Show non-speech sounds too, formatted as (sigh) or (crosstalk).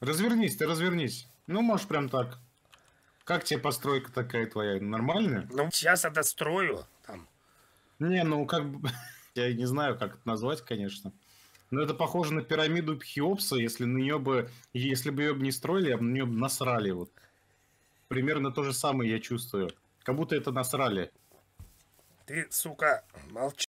Развернись, ты развернись. Ну, можешь прям так. Как тебе постройка такая твоя? Нормальная? Ну, сейчас я дострою. Там. Не, ну как бы... (laughs) Я не знаю, как это назвать, конечно. Но это похоже на пирамиду Хеопса, если на нее бы... Если бы ее бы не строили, а на нее бы насрали. Вот. Примерно то же самое я чувствую. Как будто это насрали. Ты, сука, молчи.